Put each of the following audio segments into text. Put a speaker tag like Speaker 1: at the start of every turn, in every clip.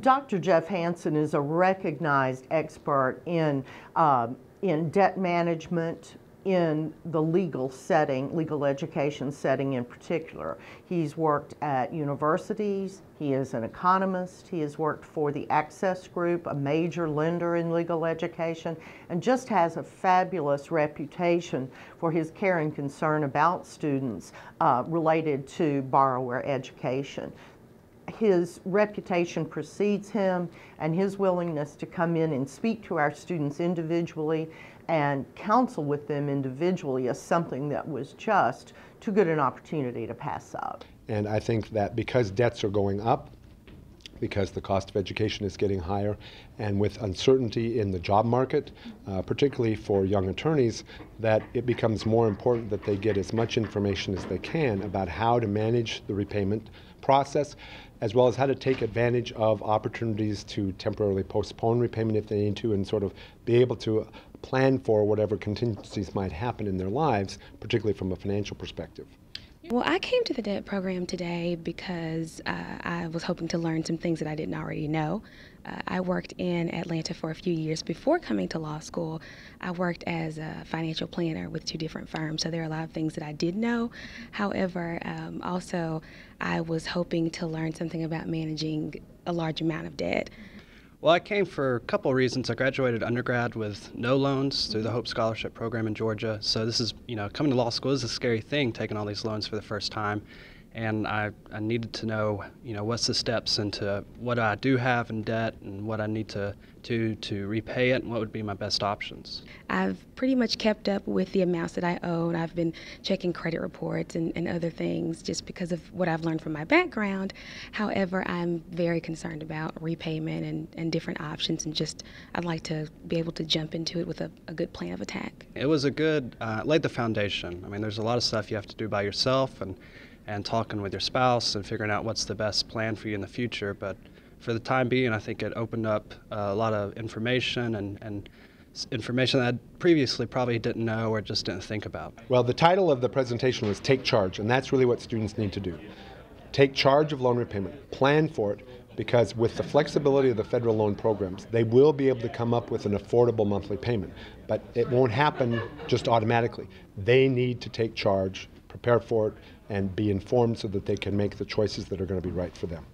Speaker 1: Dr. Jeff Hanson is a recognized expert in, um, in debt management, in the legal setting, legal education setting in particular. He's worked at universities, he is an economist, he has worked for the Access Group, a major lender in legal education, and just has a fabulous reputation for his care and concern about students uh, related to borrower education his reputation precedes him and his willingness to come in and speak to our students individually and counsel with them individually is something that was just too good an opportunity to pass up.
Speaker 2: And I think that because debts are going up, because the cost of education is getting higher, and with uncertainty in the job market, uh, particularly for young attorneys, that it becomes more important that they get as much information as they can about how to manage the repayment process, as well as how to take advantage of opportunities to temporarily postpone repayment if they need to, and sort of be able to plan for whatever contingencies might happen in their lives, particularly from a financial perspective.
Speaker 3: Well, I came to the debt program today because uh, I was hoping to learn some things that I didn't already know. Uh, I worked in Atlanta for a few years before coming to law school. I worked as a financial planner with two different firms, so there are a lot of things that I did know. However, um, also, I was hoping to learn something about managing a large amount of debt.
Speaker 4: Well, I came for a couple reasons. I graduated undergrad with no loans through the Hope Scholarship Program in Georgia. So this is, you know, coming to law school is a scary thing, taking all these loans for the first time and I, I needed to know, you know, what's the steps into what I do have in debt and what I need to do to repay it and what would be my best options.
Speaker 3: I've pretty much kept up with the amounts that I owe. And I've been checking credit reports and, and other things just because of what I've learned from my background. However, I'm very concerned about repayment and, and different options and just I'd like to be able to jump into it with a, a good plan of attack.
Speaker 4: It was a good, uh, laid the foundation. I mean, there's a lot of stuff you have to do by yourself and and talking with your spouse and figuring out what's the best plan for you in the future. But for the time being, I think it opened up uh, a lot of information and, and information that I previously probably didn't know or just didn't think about.
Speaker 2: Well, the title of the presentation was Take Charge, and that's really what students need to do. Take charge of loan repayment, plan for it, because with the flexibility of the federal loan programs, they will be able to come up with an affordable monthly payment. But it won't happen just automatically. They need to take charge, prepare for it, and be informed so that they can make the choices that are going to be right for them.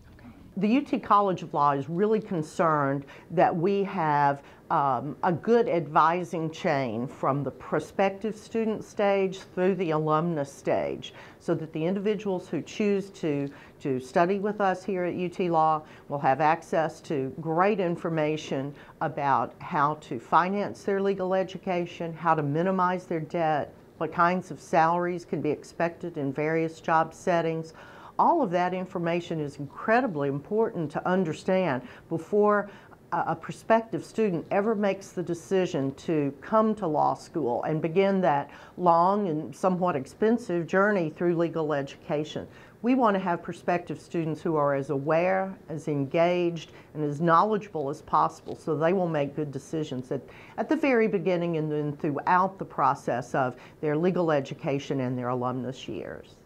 Speaker 1: The UT College of Law is really concerned that we have um, a good advising chain from the prospective student stage through the alumnus stage so that the individuals who choose to, to study with us here at UT Law will have access to great information about how to finance their legal education, how to minimize their debt, what kinds of salaries can be expected in various job settings. All of that information is incredibly important to understand before a prospective student ever makes the decision to come to law school and begin that long and somewhat expensive journey through legal education. We want to have prospective students who are as aware, as engaged, and as knowledgeable as possible so they will make good decisions at, at the very beginning and then throughout the process of their legal education and their alumnus years.